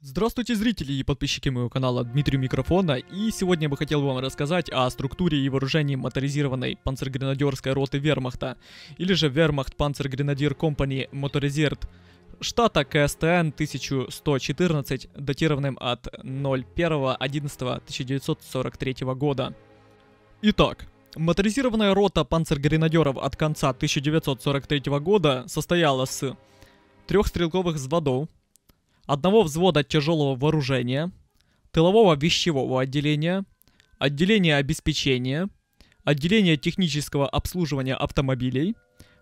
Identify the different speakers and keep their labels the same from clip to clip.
Speaker 1: Здравствуйте, зрители и подписчики моего канала Дмитрий Микрофона, и сегодня я бы хотел вам рассказать о структуре и вооружении моторизированной панцергренадерской роты Вермахта, или же Вермахт Панцергренадир Компани Моторизерт, штата КСТН 1114, датированным от 01.11.1943 года. Итак, моторизированная рота панцергренадеров от конца 1943 года состояла с трех стрелковых взводов, одного взвода тяжелого вооружения, тылового вещевого отделения, отделения обеспечения, отделения технического обслуживания автомобилей,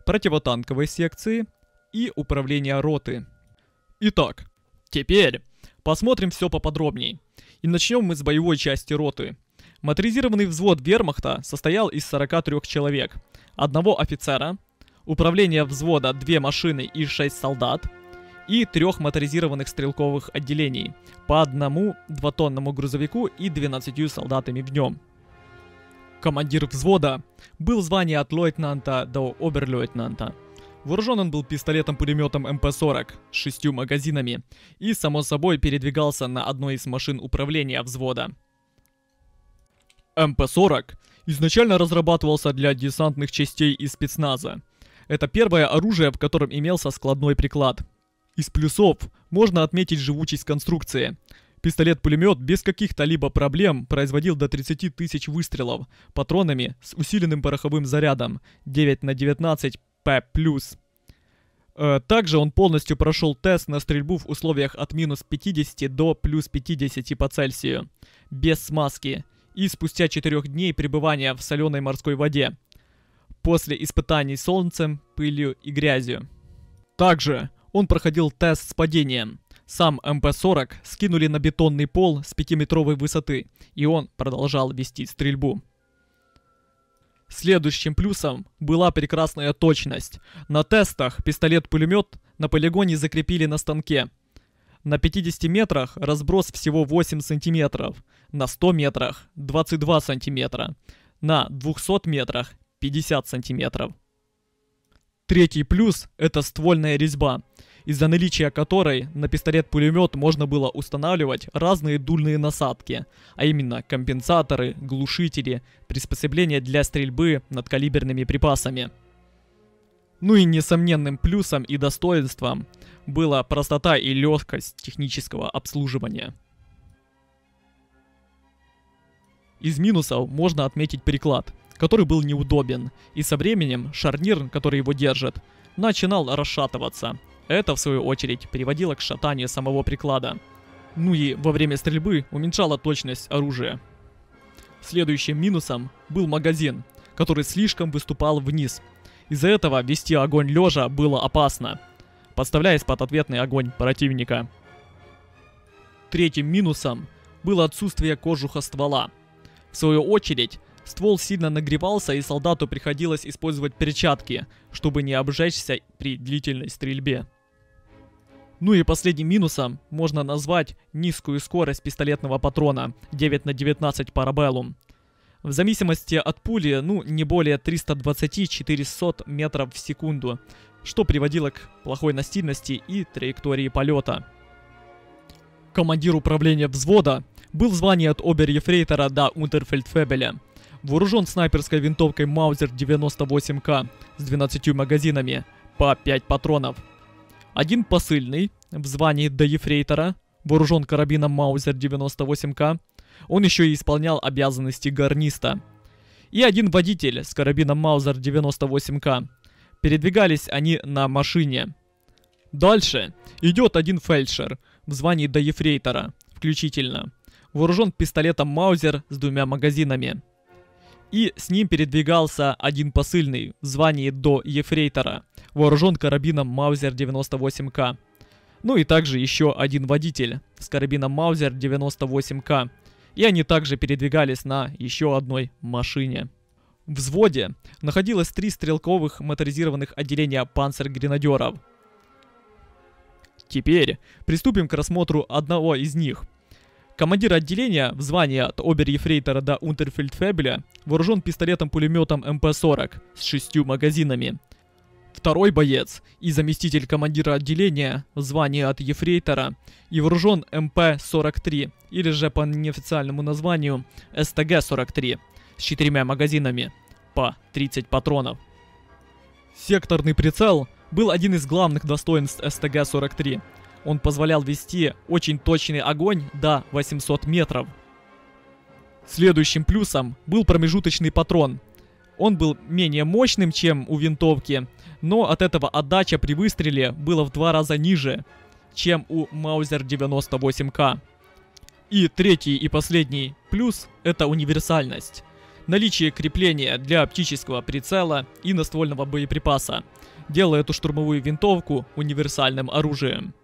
Speaker 1: противотанковой секции и управления роты. Итак, теперь посмотрим все поподробнее. И начнем мы с боевой части роты. Моторизированный взвод вермахта состоял из 43 человек, одного офицера, управление взвода две машины и 6 солдат – и трех моторизированных стрелковых отделений, по одному двутонному грузовику и 12 солдатами в нем. Командир взвода был звание от лейтенанта до оберлейтенанта. Вооружен он был пистолетом-пулеметом МП-40 с шестью магазинами и, само собой, передвигался на одной из машин управления взвода. МП-40 изначально разрабатывался для десантных частей и спецназа. Это первое оружие, в котором имелся складной приклад – из плюсов можно отметить живучесть конструкции. Пистолет-пулемет без каких-то либо проблем производил до 30 тысяч выстрелов патронами с усиленным пороховым зарядом 9 на 19 P+. Э, также он полностью прошел тест на стрельбу в условиях от минус 50 до плюс 50 по Цельсию, без смазки, и спустя 4 дней пребывания в соленой морской воде, после испытаний солнцем, пылью и грязью. Также он проходил тест с падением. Сам МП-40 скинули на бетонный пол с 5-метровой высоты, и он продолжал вести стрельбу. Следующим плюсом была прекрасная точность. На тестах пистолет-пулемет на полигоне закрепили на станке. На 50 метрах разброс всего 8 сантиметров, на 100 метрах 22 сантиметра, на 200 метрах 50 сантиметров. Третий плюс – это ствольная резьба, из-за наличия которой на пистолет-пулемет можно было устанавливать разные дульные насадки, а именно компенсаторы, глушители, приспособления для стрельбы над калиберными припасами. Ну и несомненным плюсом и достоинством была простота и легкость технического обслуживания. Из минусов можно отметить приклад – который был неудобен, и со временем шарнир, который его держит, начинал расшатываться. Это, в свою очередь, приводило к шатанию самого приклада. Ну и во время стрельбы уменьшало точность оружия. Следующим минусом был магазин, который слишком выступал вниз. Из-за этого вести огонь лежа было опасно, подставляясь под ответный огонь противника. Третьим минусом было отсутствие кожуха ствола. В свою очередь, Ствол сильно нагревался, и солдату приходилось использовать перчатки, чтобы не обжечься при длительной стрельбе. Ну и последним минусом можно назвать низкую скорость пистолетного патрона 9 на 19 Parabellum. В зависимости от пули, ну, не более 320-400 метров в секунду, что приводило к плохой настильности и траектории полета. Командир управления взвода был звание от обер-ефрейтора до унтерфельдфебеля – Вооружен снайперской винтовкой Маузер 98К с 12 магазинами по 5 патронов. Один посыльный в звании до вооружен карабином Маузер 98К. Он еще и исполнял обязанности гарниста. И один водитель с карабином Маузер 98К. Передвигались они на машине. Дальше идет один фельдшер в звании до включительно. Вооружен пистолетом Маузер с двумя магазинами и с ним передвигался один посыльный в звании до ефрейтора, вооружен карабином Маузер 98К. Ну и также еще один водитель с карабином Маузер 98К. И они также передвигались на еще одной машине. В взводе находилось три стрелковых моторизированных отделения панцергренадеров. Теперь приступим к рассмотру одного из них – Командир отделения в звании от обер-ефрейтора до унтерфельдфебеля вооружен пистолетом-пулеметом МП-40 с шестью магазинами. Второй боец и заместитель командира отделения в звании от ефрейтора и вооружен МП-43, или же по неофициальному названию СТГ-43, с четырьмя магазинами по 30 патронов. Секторный прицел был один из главных достоинств СТГ-43. Он позволял вести очень точный огонь до 800 метров. Следующим плюсом был промежуточный патрон. Он был менее мощным, чем у винтовки, но от этого отдача при выстреле была в два раза ниже, чем у Маузер 98К. И третий и последний плюс – это универсальность. Наличие крепления для оптического прицела и наствольного боеприпаса делает эту штурмовую винтовку универсальным оружием.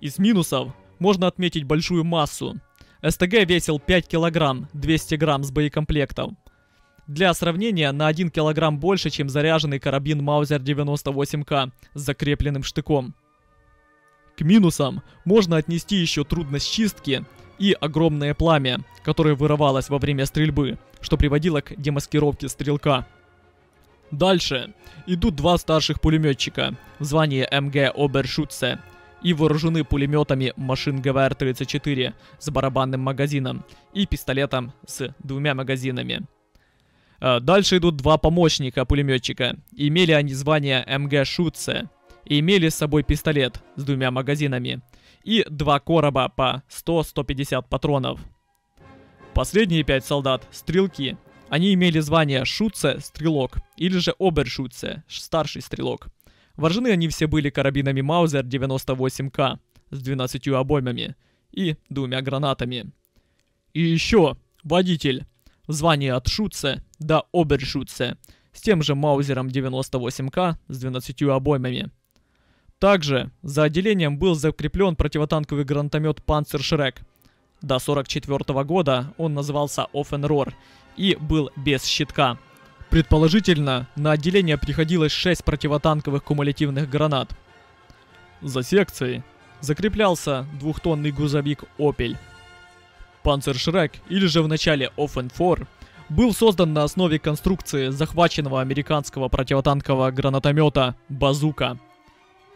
Speaker 1: Из минусов можно отметить большую массу. СТГ весил 5 килограмм, 200 грамм с боекомплектом. Для сравнения, на 1 килограмм больше, чем заряженный карабин Маузер 98К с закрепленным штыком. К минусам можно отнести еще трудность чистки и огромное пламя, которое вырывалось во время стрельбы, что приводило к демаскировке стрелка. Дальше идут два старших пулеметчика в звании МГ Обершутце и вооружены пулеметами машин ГВР-34 с барабанным магазином и пистолетом с двумя магазинами. А, дальше идут два помощника пулеметчика. Имели они звание МГ Шутце и имели с собой пистолет с двумя магазинами и два короба по 100-150 патронов. Последние пять солдат — стрелки. Они имели звание Шутце — стрелок, или же Обершутце — старший стрелок. Вооружены они все были карабинами Маузер 98К с 12 обоймами и двумя гранатами. И еще водитель в звании от Шутце до Обершутце с тем же Маузером 98К с 12 обоймами. Также за отделением был закреплен противотанковый гранатомет Панцершрек. До 44 года он назывался Offenrohr и был без щитка. Предположительно, на отделение приходилось 6 противотанковых кумулятивных гранат. За секцией закреплялся двухтонный грузовик «Опель». Панцершрек, или же в начале Offenfor, был создан на основе конструкции захваченного американского противотанкового гранатомета «Базука».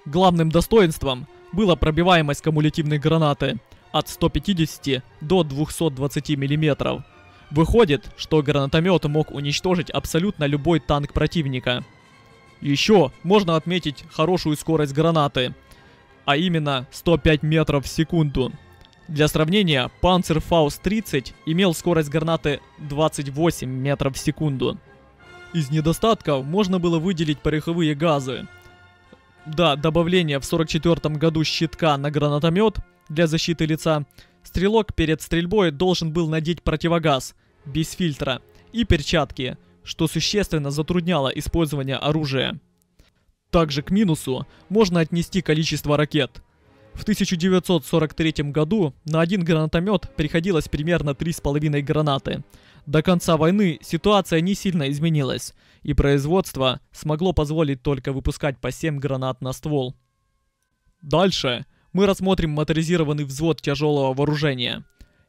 Speaker 1: Главным достоинством была пробиваемость кумулятивной гранаты от 150 до 220 мм. Выходит, что гранатомет мог уничтожить абсолютно любой танк противника. Еще можно отметить хорошую скорость гранаты, а именно 105 метров в секунду. Для сравнения, Panzerfaust 30 имел скорость гранаты 28 метров в секунду. Из недостатков можно было выделить пороховые газы – до добавления в 44 году щитка на гранатомет для защиты лица, стрелок перед стрельбой должен был надеть противогаз без фильтра и перчатки, что существенно затрудняло использование оружия. Также к минусу можно отнести количество ракет. В 1943 году на один гранатомет приходилось примерно 3,5 гранаты. До конца войны ситуация не сильно изменилась, и производство смогло позволить только выпускать по 7 гранат на ствол. Дальше мы рассмотрим моторизированный взвод тяжелого вооружения.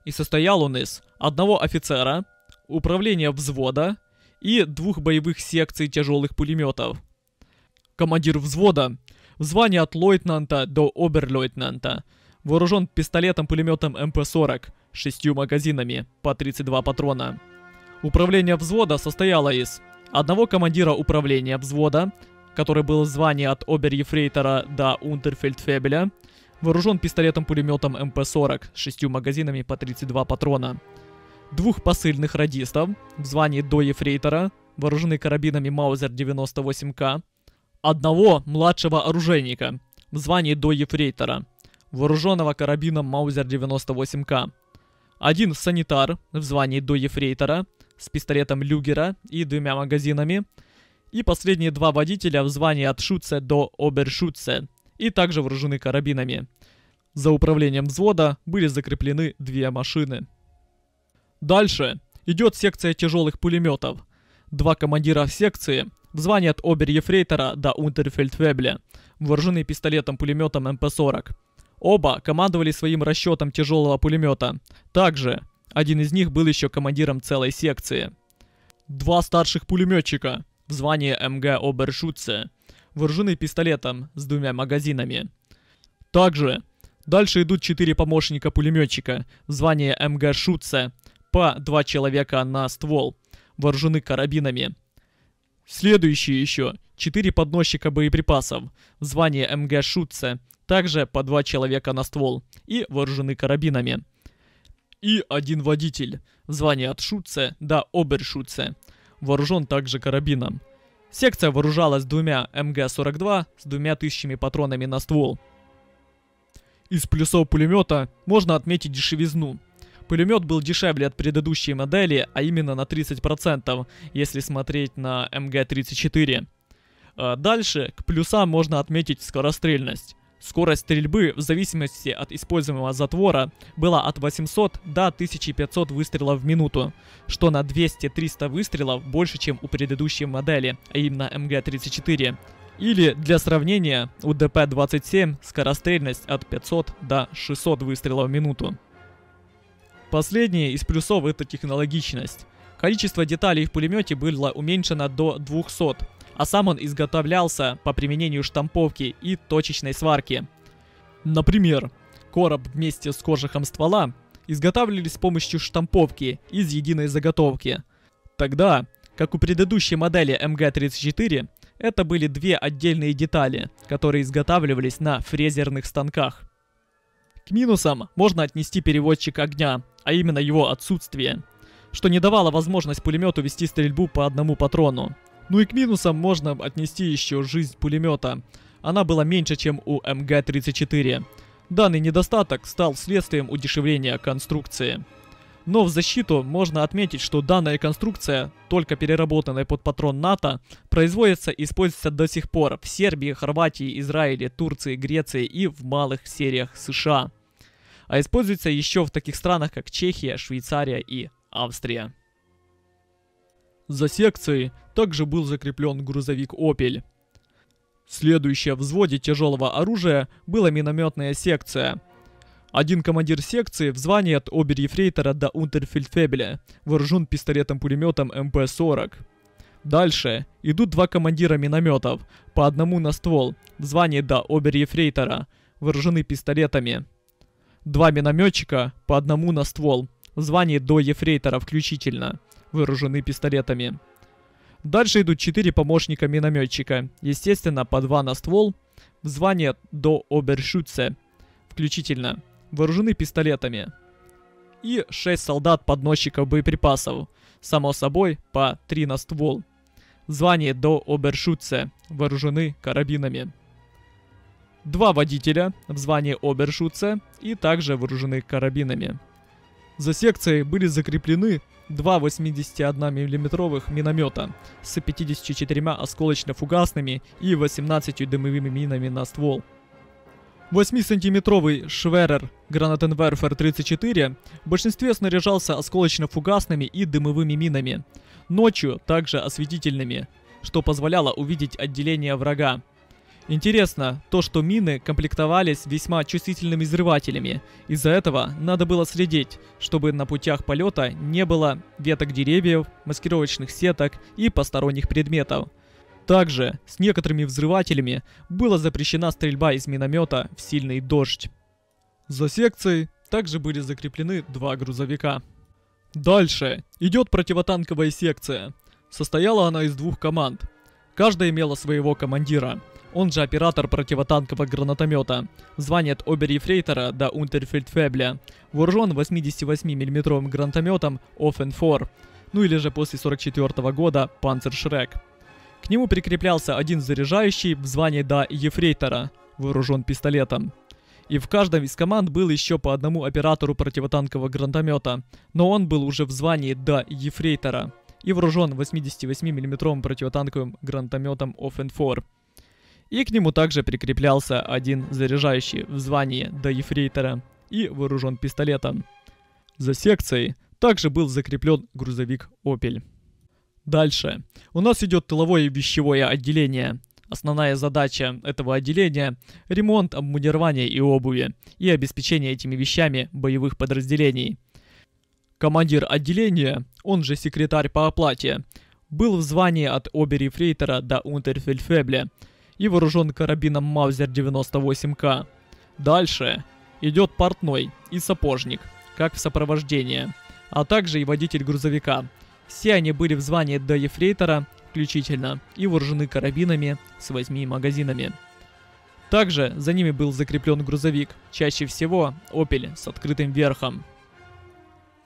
Speaker 1: И состоял он из одного офицера, управления взвода и двух боевых секций тяжелых пулеметов. Командир взвода в звании от лейтенанта до оберлейтенанта вооружен пистолетом-пулеметом МП-40 с шестью магазинами по 32 патрона. Управление взвода состояло из одного командира управления взвода, который был в звании от обер-ефрейтора до унтерфельдфебеля, вооружен пистолетом-пулеметом МП-40 с шестью магазинами по 32 патрона. Двух посыльных радистов в звании до ефрейтора, вооружены карабинами Маузер 98К. Одного младшего оружейника в звании до ефрейтора, вооруженного карабином Маузер 98К. Один санитар в звании до ефрейтора, с пистолетом Люгера и двумя магазинами. И последние два водителя в звании от Шутце до Обершутце и также вооружены карабинами. За управлением взвода были закреплены две машины. Дальше идет секция тяжелых пулеметов. Два командира секции в звании от обер-ефрейтора до унтерфельдвебля, вооружены пистолетом-пулеметом МП-40. Оба командовали своим расчетом тяжелого пулемета. Также один из них был еще командиром целой секции. Два старших пулеметчика в звании МГ Обершутце вооружены пистолетом с двумя магазинами. Также дальше идут четыре помощника-пулеметчика, звание МГ Шутце, по два человека на ствол, вооружены карабинами. Следующие еще четыре подносчика боеприпасов, звание МГ Шутце, также по два человека на ствол и вооружены карабинами. И один водитель, звание от Шутце до Обершутце, вооружен также карабином. Секция вооружалась двумя МГ-42 с двумя тысячами патронами на ствол. Из плюсов пулемета можно отметить дешевизну. Пулемет был дешевле от предыдущей модели, а именно на 30%, если смотреть на МГ-34. А дальше к плюсам можно отметить скорострельность. Скорость стрельбы в зависимости от используемого затвора была от 800 до 1500 выстрелов в минуту, что на 200-300 выстрелов больше, чем у предыдущей модели, а именно МГ-34. Или, для сравнения, у ДП-27 скорострельность от 500 до 600 выстрелов в минуту. Последнее из плюсов это технологичность. Количество деталей в пулемете было уменьшено до 200, а сам он изготовлялся по применению штамповки и точечной сварки. Например, короб вместе с кожухом ствола изготавливались с помощью штамповки из единой заготовки. Тогда, как у предыдущей модели МГ-34, это были две отдельные детали, которые изготавливались на фрезерных станках. К минусам можно отнести переводчик огня, а именно его отсутствие, что не давало возможность пулемету вести стрельбу по одному патрону. Ну и к минусам можно отнести еще жизнь пулемета. Она была меньше, чем у МГ-34. Данный недостаток стал следствием удешевления конструкции. Но в защиту можно отметить, что данная конструкция, только переработанная под патрон НАТО, производится и используется до сих пор в Сербии, Хорватии, Израиле, Турции, Греции и в малых сериях США. А используется еще в таких странах, как Чехия, Швейцария и Австрия. За секцией также был закреплен грузовик «Опель». Следующая в взводе тяжелого оружия была минометная секция. Один командир секции в звании от обер-ефрейтора до унтерфельдфебеля, вооружен пистолетом-пулеметом МП-40. Дальше идут два командира минометов, по одному на ствол, в звании до обер-ефрейтора, вооружены пистолетами. Два минометчика, по одному на ствол, в звании до ефрейтора включительно – вооружены пистолетами. Дальше идут 4 помощника минометчика, естественно, по 2 на ствол, в звание до обершутце, включительно, вооружены пистолетами. И 6 солдат-подносчиков боеприпасов, само собой, по 3 на ствол. Звание до обершутце, вооружены карабинами. Два водителя в звании обершутце и также вооружены карабинами. За секцией были закреплены два 81 миллиметровых миномета с 54 осколочно-фугасными и 18 дымовыми минами на ствол. 8-сантиметровый Шверер Гранатенверфер 34 в большинстве снаряжался осколочно-фугасными и дымовыми минами, ночью также осветительными, что позволяло увидеть отделение врага. Интересно то, что мины комплектовались весьма чувствительными взрывателями. Из-за этого надо было следить, чтобы на путях полета не было веток деревьев, маскировочных сеток и посторонних предметов. Также с некоторыми взрывателями была запрещена стрельба из миномета в сильный дождь. За секцией также были закреплены два грузовика. Дальше идет противотанковая секция. Состояла она из двух команд. Каждая имела своего командира – он же оператор противотанкового гранатомета. Звание от обер-ефрейтора до унтерфельдфебля. Вооружен 88 миллиметровым гранатометом Оффен-4, ну или же после 44 -го года Панцершрек. К нему прикреплялся один заряжающий в звании до ефрейтора, вооружен пистолетом. И в каждом из команд был еще по одному оператору противотанкового гранатомета, но он был уже в звании до ефрейтора и вооружен 88 миллиметровым противотанковым гранатометом Оффен-4 и к нему также прикреплялся один заряжающий в звании до ефрейтора и вооружен пистолетом. За секцией также был закреплен грузовик «Опель». Дальше. У нас идет тыловое вещевое отделение. Основная задача этого отделения – ремонт, обмундирование и обуви, и обеспечение этими вещами боевых подразделений. Командир отделения, он же секретарь по оплате, был в звании от обер-ефрейтора до унтерфельдфебля – и вооружен карабином Маузер 98К. Дальше идет портной и сапожник, как в сопровождении, а также и водитель грузовика. Все они были в звании до ефрейтора включительно и вооружены карабинами с 8 магазинами. Также за ними был закреплен грузовик, чаще всего Opel с открытым верхом.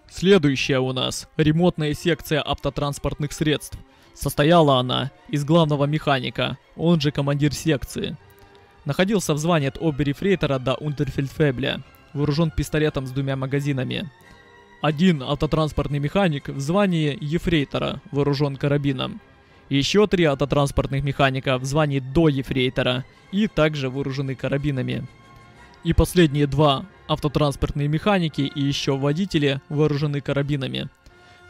Speaker 1: Следующая у нас ремонтная секция автотранспортных средств. Состояла она из главного механика, он же командир секции. Находился в звании от оберефрейтора до унтерфельдфебля, вооружен пистолетом с двумя магазинами. Один автотранспортный механик в звании ефрейтора, вооружен карабином. Еще три автотранспортных механика в звании до ефрейтора и также вооружены карабинами. И последние два автотранспортные механики и еще водители вооружены карабинами.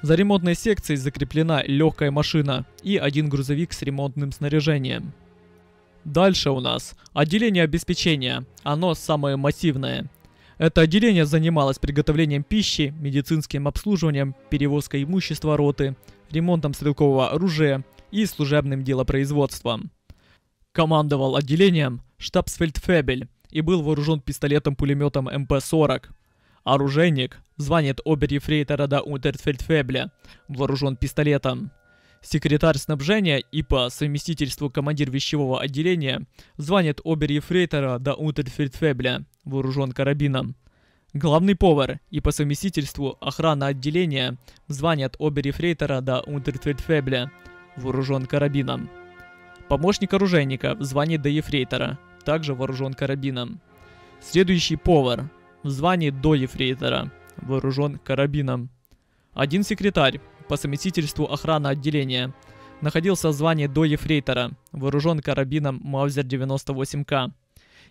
Speaker 1: За ремонтной секцией закреплена легкая машина и один грузовик с ремонтным снаряжением. Дальше у нас отделение обеспечения. Оно самое массивное. Это отделение занималось приготовлением пищи, медицинским обслуживанием, перевозкой имущества роты, ремонтом стрелкового оружия и служебным делопроизводством. Командовал отделением штабсфельдфебель и был вооружен пистолетом-пулеметом МП-40. Оружейник, звание обер-ефрейтора до Унтерфельдфебля, вооружен пистолетом. Секретарь снабжения и по совместительству командир вещевого отделения, звание обер-ефрейтора до Унтерфельдфебля, вооружен карабином. Главный повар и по совместительству охрана отделения, звание от обер-ефрейтора до Унтерфельдфебля, вооружен карабином. Помощник оружейника в звании до ефрейтора, также вооружен карабином. Следующий повар в звании до ефрейтора, вооружен карабином. Один секретарь по совместительству охрана отделения находился в звании до ефрейтора, вооружен карабином Маузер 98К.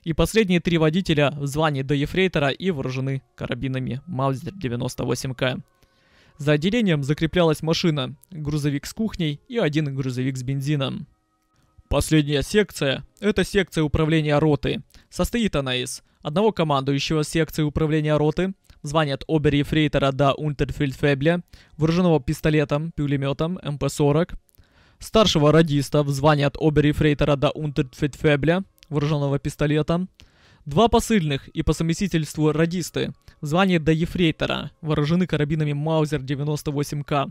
Speaker 1: И последние три водителя в звании до ефрейтора и вооружены карабинами Маузер 98К. За отделением закреплялась машина, грузовик с кухней и один грузовик с бензином. Последняя секция – это секция управления роты. Состоит она из одного командующего секции управления роты, звание от обер-ефрейтора до унтерфельдфебля, вооруженного пистолетом, пулеметом, МП-40, старшего радиста в звании от обер-ефрейтора до унтерфельдфебля, вооруженного пистолетом, два посыльных и по совместительству радисты в звании до ефрейтора, вооружены карабинами Маузер 98К,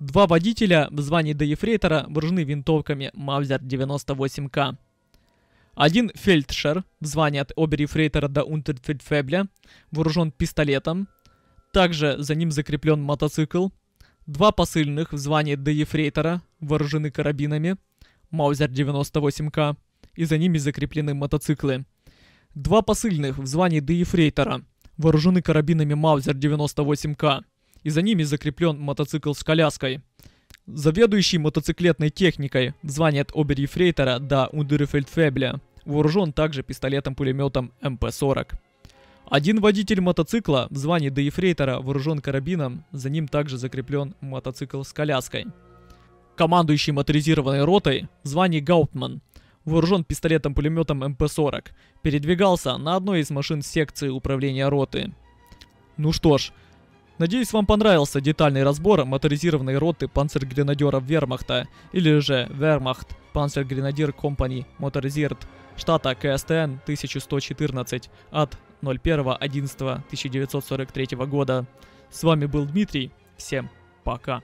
Speaker 1: Два водителя в звании до ефрейтора вооружены винтовками Маузер 98К. Один фельдшер в звании от обер-ефрейтора до унтерфельдфебля вооружен пистолетом. Также за ним закреплен мотоцикл. Два посыльных в звании до ефрейтора вооружены карабинами Маузер 98К. И за ними закреплены мотоциклы. Два посыльных в звании до ефрейтора вооружены карабинами Маузер 98К и за ними закреплен мотоцикл с коляской. Заведующий мотоциклетной техникой в звании от обер-ефрейтора до ундерфельдфебля вооружен также пистолетом-пулеметом МП-40. Один водитель мотоцикла в звании до ефрейтора вооружен карабином, за ним также закреплен мотоцикл с коляской. Командующий моторизированной ротой в звании Гауптман вооружен пистолетом-пулеметом МП-40, передвигался на одной из машин секции управления роты. Ну что ж, Надеюсь, вам понравился детальный разбор моторизированной роты панцергренадеров Вермахта, или же Wehrmacht Panzergrenadier Kompanie motorisiert штата КСТН 1114 от 01.11.1943 года. С вами был Дмитрий, всем пока.